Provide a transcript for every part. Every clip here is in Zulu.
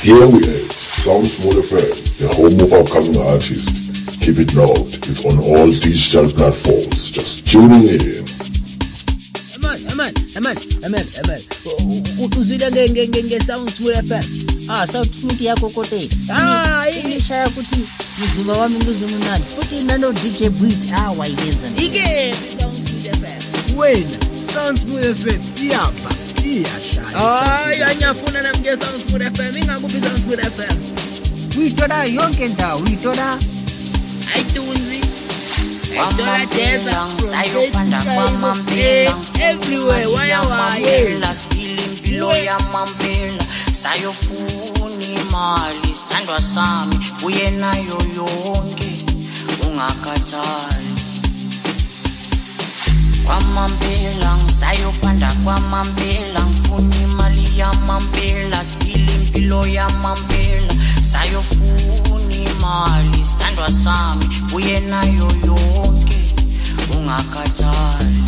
Here we at, Soundsmall FM, the home of upcoming artists. Keep it locked, it's on all digital platforms. Just tuning in. utuzida ngesoundsmall fm ah sautifluti yako kote inishaya ah, eh. kuti muzimba wami nduzimunani futi nano dj bwit awaigenza ah, ike. Wena Smooth fm iyapa iyasha hayi anyafuna namke sound fm ingakuphi sound fm uyitola yonke ndawo uyitola iTunes ayitola deza my kwamampela everywhere why I'm on waya waya eh? impilo yamampela sayofuna imali sithandwa sami kuye nayo yonke ungakhathali kwamambela sayopanda kwamambela ngifuna imali yamambela sipila impilo yamambela sayofuna imali sithandwa sami kuye nayo yonke ungakhathali.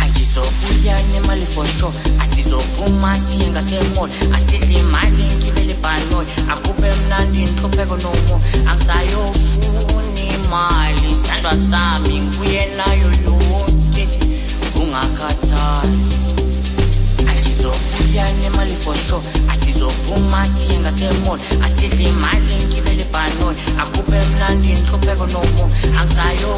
Angizobuya nemali for sure asizophuma siye ngasemall asidle imali ngibele bhanoyi akube mnandi inhlupheko nomo angisayofuna imali sithandwa sami ngibuye nayo yonke. Ungakhathali angizobuya nemali for sure. Asizophuma siye ngasemall. Asidle imali ngibele bhanoyi akube mnandi inhlupheko nomo angisayofuna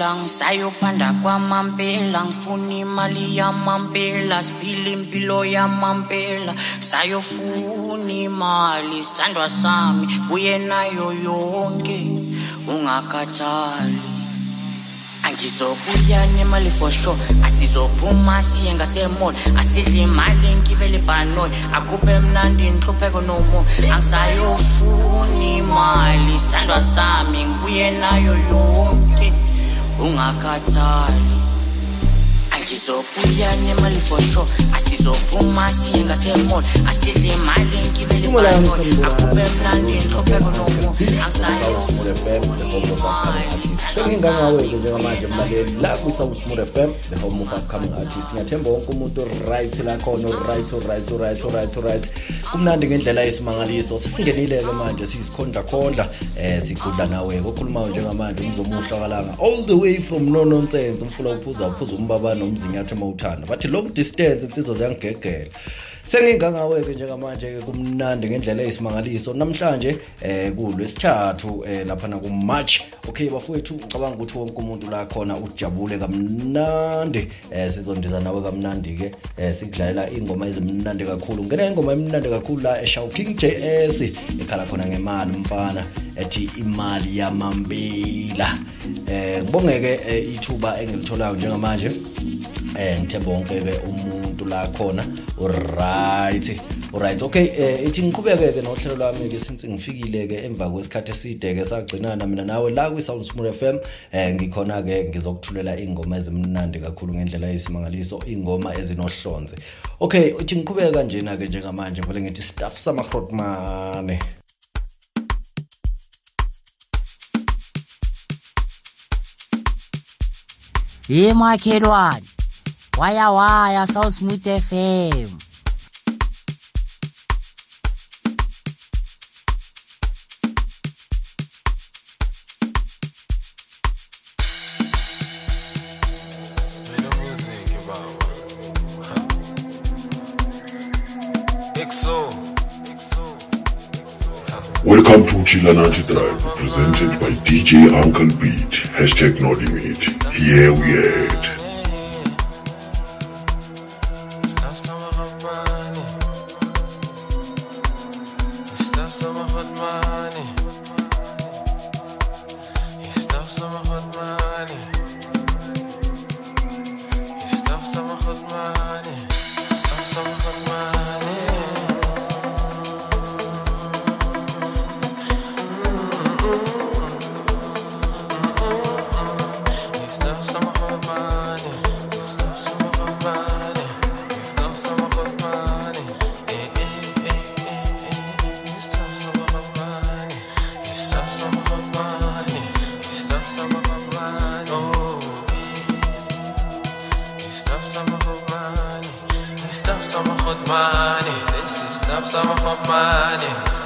kwamambela ngisayopanda kwamambela ngifuna imali yamambela siphila impilo yamambela sayofuna imali sithandwa sami kuye nayo yonke ungakhathali angizobuya nemali for sure. Asizophuma siye ngasemall asidle imali ngibele bhanoyi akube mnandi inhlupheko nomo angisayofuna imali sithandwa sami ngibuye nayo yonke ungakhathali. Angizobuya nemali for sure. Asizophuma siye ngasemall asidle imali ngibele akube mnandi inhlupheko nomo angisayofuna imali sengingangawe-ke njengamanje mlaleli la kwi-south smooth fm the home of upcoming artist ngiyathemba wonke umuntu right lakhona oright oright oright oright oright kumnandi ngendlela yesimangaliso sesingenile-ke manje siyisikhondlakhondla um sigudla nawe okhulumayo njengamanje umzomuhla kalanga all the way from no nonsense umfula uphuza uphuza umbaba nomzinyathi mawuthanda. Bathi long distance insizwa ziyangigegela. Sengingangawe-ke njengamanje-ke kumnandi ngendlela eyisimangaliso namhlanje eh kulwesithathu eh laphana kumarch okay bafowethu ngicabanga ukuthi wonke umuntu la khona ujabule kamnandi. Eh sizondiza nawe kamnandi-ke. Eh sikudlalela iy'ngoma ezimnandi kakhulu. Ngena ingoma emnandi kakhulu la eshaw king js ekhala khona ngemali umfana ethi imali yamambila. Eh ngibongeke eh, ithuba engilitholayo njengamanje. Eh, um ngithemba wonke-ke umuntu lakhona uright oright okay um ithi ngiqhubeke-ke nohlelo lwami-ke since ngifikile-ke emva kwesikhathi eside-ke sagcinana mina nawe la kwi-sound small f m. Um ngikhona-ke ngizokuthulela iy'ngoma ezimnandi kakhulu ngendlela yesimangaliso iy'ngoma ezinohlonze. Okay ithi ngiqhubeka njena-ke njengamanje vele ngithi staff samahrotmane yemakhelwane waya waya South Smooth FM Welcome to Chilanati Drive, presented by DJ Uncle Beat. Hashtag no limit. Here we at. Money.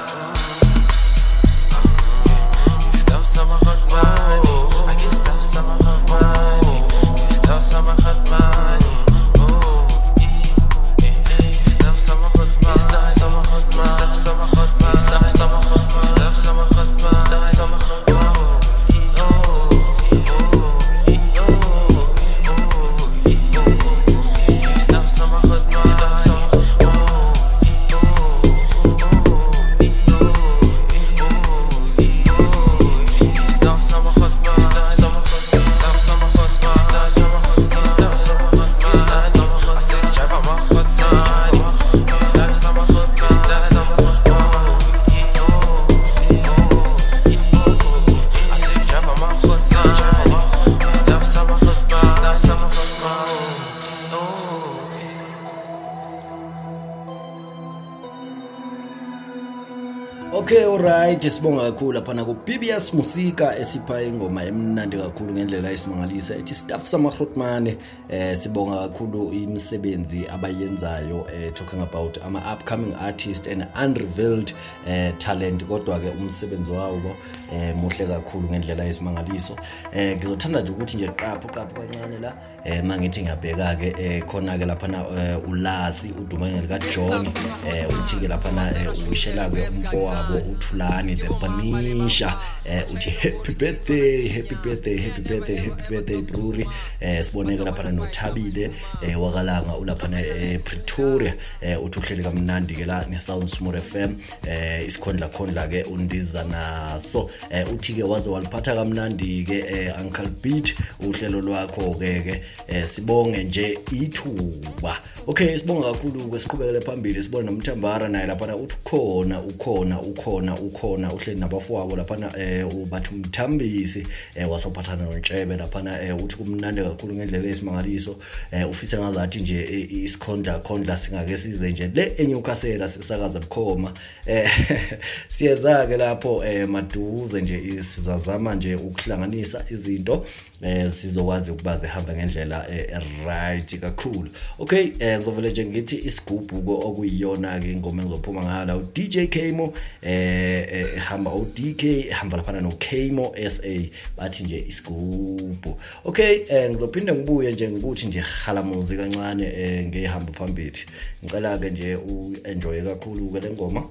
Alright sibonga kakhulu lapha ku PBS Musika esipha ingoma emnandi kakhulu ngendlela esimangalisa ethi Staff Samahrotmane eh sibonga kakhulu imisebenzi abayenzayo eh talking about ama upcoming artists and unrevealed eh talent. Kodwa ke umsebenzi wawo eh muhle kakhulu ngendlela esimangaliso eh ngizothanda nje ukuthi nje qapho qapho kancane la. eh mangithi ngiyabheka-ke um eh, khona-ke laphana um ulasi udumane John um eh, uthi-ke lapha na ushela ke umfowabo uthulani the banisha um uthi happy birthday happy birthday happy birthday happy birthday bruri. Um siboneke laphana nothabile um wakalanga ulaphana Pretoria um uthi uhleli kamnandi-ke la ne-sound smore FM eh um isikhondla khondla-ke undiza naso. Um uthi-ke waze waliphatha kamnandi-ke uncle beat uhlelo lwakho-ke-ke eh sibonge nje ithuba. Okay sibonga kakhulu kwesiqhubekele phambili sibona nomthambara naye lapha uthi ukhona ukhona ukhona ukhona uhleli nabafowabo lapha eh ubathi umthambisi eh wasophathana nontshebe lapha eh uthi kumnandi kakhulu ngendlela esimangaliso eh ufise ngazathi nje eh, isikhondla khondla singake size nje le enyukasela sisakaza bukhoma. Eh siyeza ke lapho eh maduze nje sizazama nje ukuhlanganisa izinto eh sizokwazi ukuba zihamba ngendlela eh, right kakhulu. Okay eh ngizovela nje ngithi isigubhu ko okuyiyona ke ingoma engizophuma ngayo la DJ Kmo eh eh, hamba u DK hamba lapha no Kmo SA bathi nje isigubhu. Okay eh ngizophinda ngibuye nje ngikuthi nje halamuzi kancane eh ngehamba phambili. Ngicela ke nje uenjoy kakhulu ke le ngoma.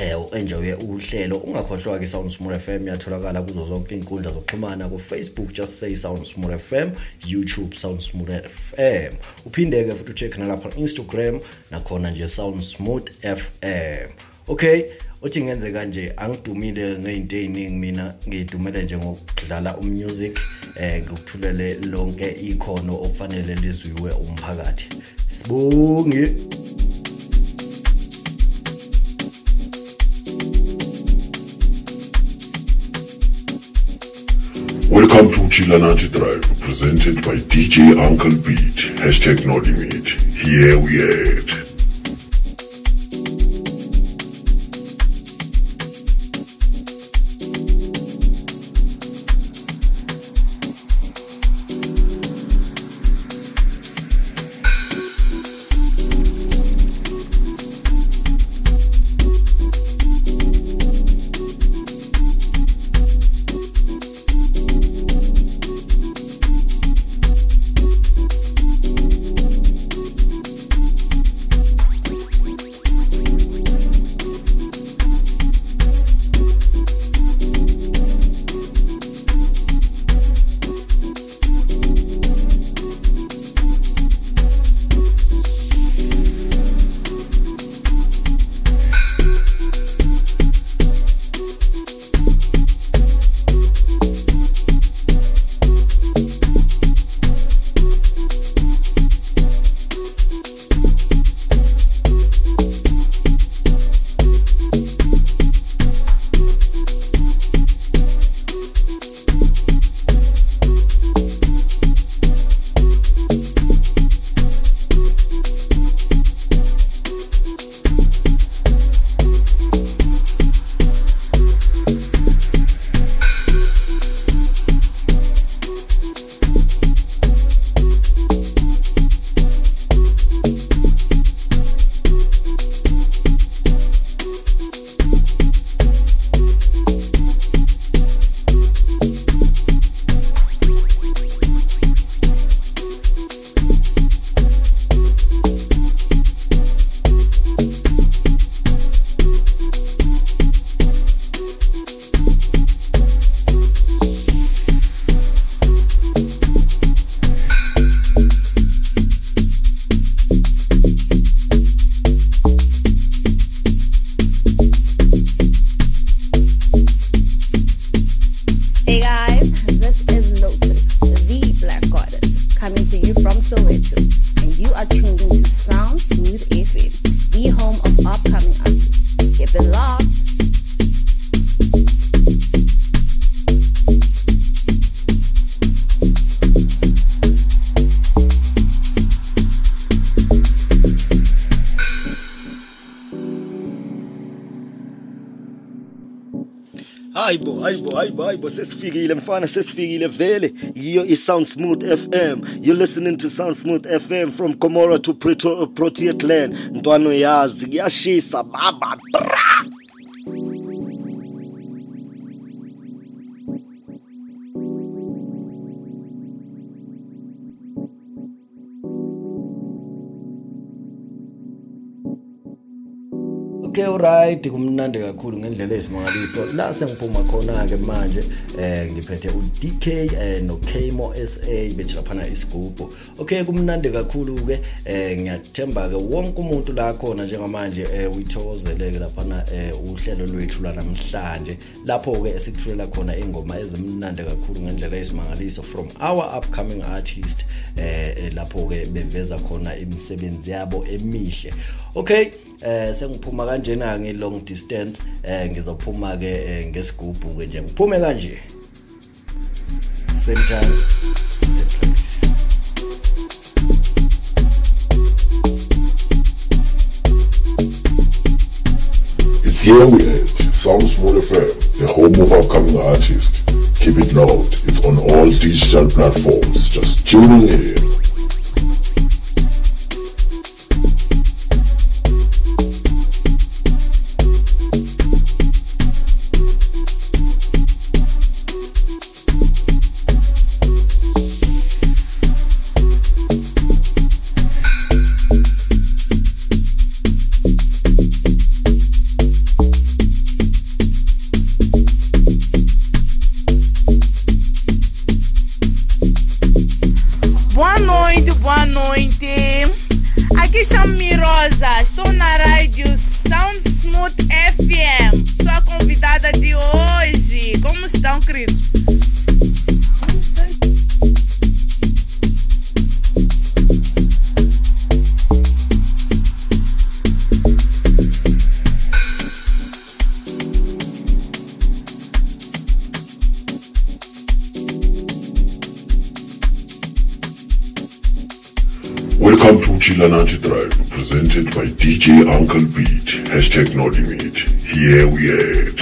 Eh uenjoy uhlelo ungakhohlwa ke Sound Smooth FM yatholakala kuzo zonke inkundla zokuxhumana ku Facebook just say Sound Smooth FM YouTube Sound Smooth FM uphinde ke futhi ucheck nalapha Instagram nakhona nje Sound Smooth FM okay uthi ngenze kanje angidumile ngeinto eziningi mina ngidumele nje ngokudlala umusic eh ngikuthulele lonke ikhono okufanele lizwiwe umphakathi. Sibonge! Welcome to Chilanati Drive, presented by DJ Uncle Beat. Hashtag no limit. Here we at. Hayibo hayibo hayibo hayibo sesifikile mfana sesifikile vele. Yiyo i-sound smooth fm you're listening to sound smooth fm from comora to Preto- protea clan ntwano yazi kuyashisa baba bra okay alright kumnandi kakhulu ngendlela esimangaliso. La sengiphuma khona-ke manje eh ngiphethe u-dk eh, no-kmo sa bethi laphana isigubhu. Okay kumnandi kakhulu-ke eh ngiyathemba-ke wonke umuntu la khona njengamanje eh uyithokozeleke laphana eh uhlelo lwethu lwanamhlanje lapho-ke esikuthulela khona iy'ngoma ezimnandi kakhulu ngendlela esimangaliso from our upcoming artist eh eh, lapho-ke beveza khona imisebenzi yabo emihle. Okay eh sengiphuma kanjena nge-long distance eh ngizophuma-ke eh, ngesigubhu ke nje ngiphume kanje here we at Sound Small FM, the home of upcoming artists. Keep it loud. It's on all digital platforms. Just tuning in. Chilanati Drive, presented by DJ Uncle Beat. Hashtag no limit. Here we at.